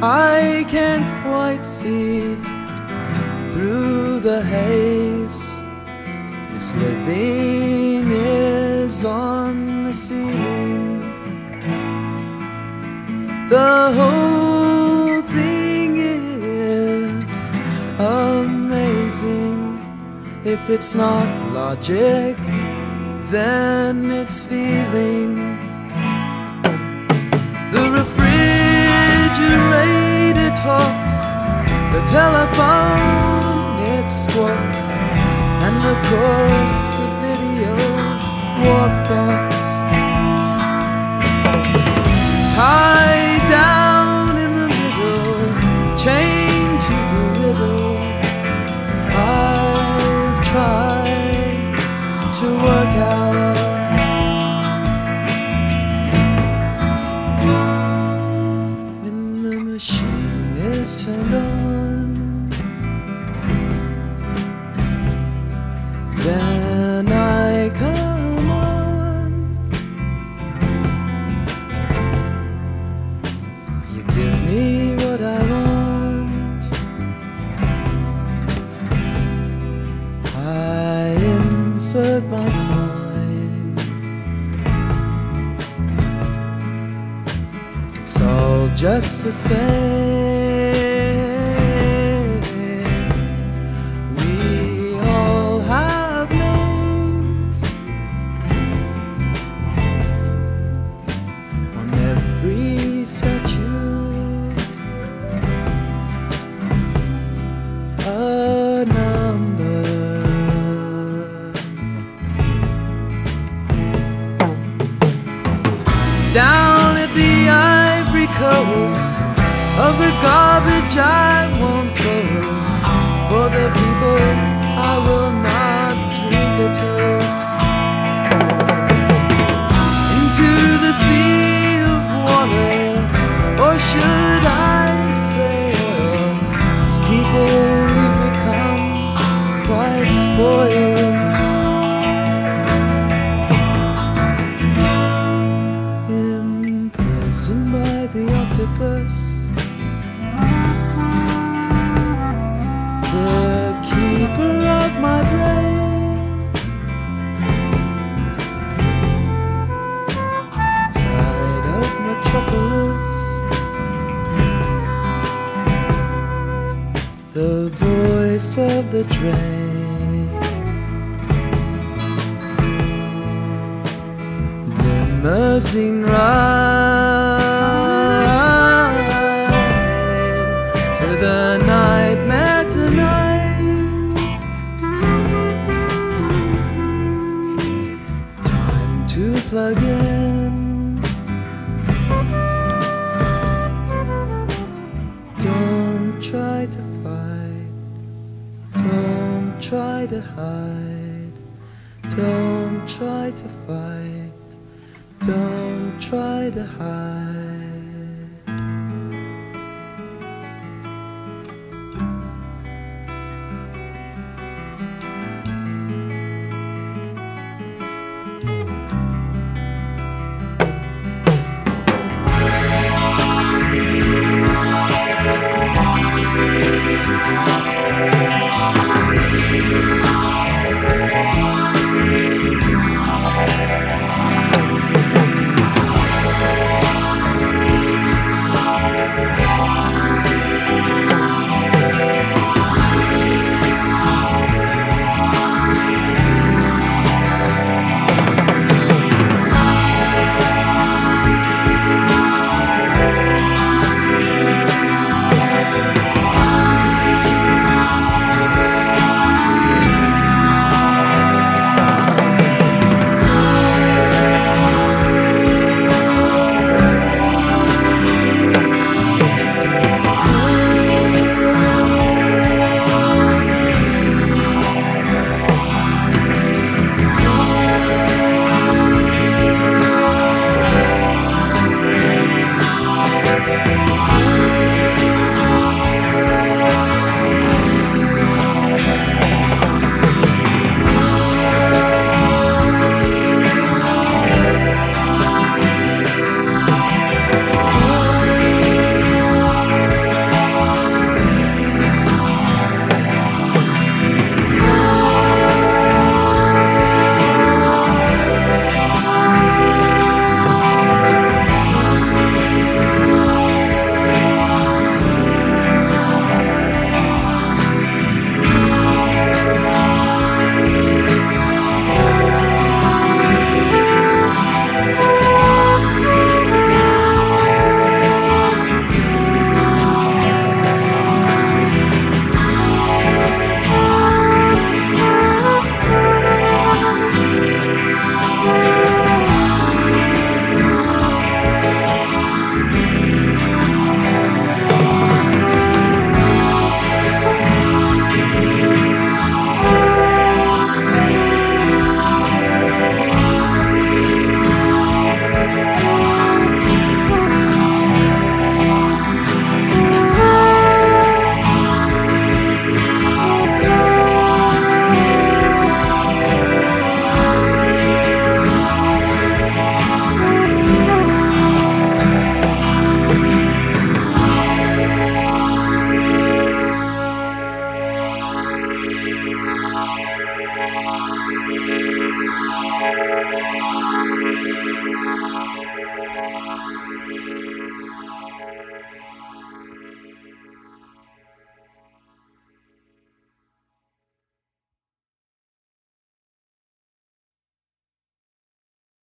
I can't quite see through the haze. This living is on the ceiling. The whole thing is amazing. If it's not logic, then it's feeling. Talks, the telephone it squawks, and of course all just the same. We all have names on every statue. A number. down coast of the garbage I won't post for the people I will not drink a toast. Into the sea of water or should I sail? As people we've become quite spoiled The keeper of my brain. Side of. The voice of the train. limousine ride to hide. Don't try to fight. Don't try to hide. Música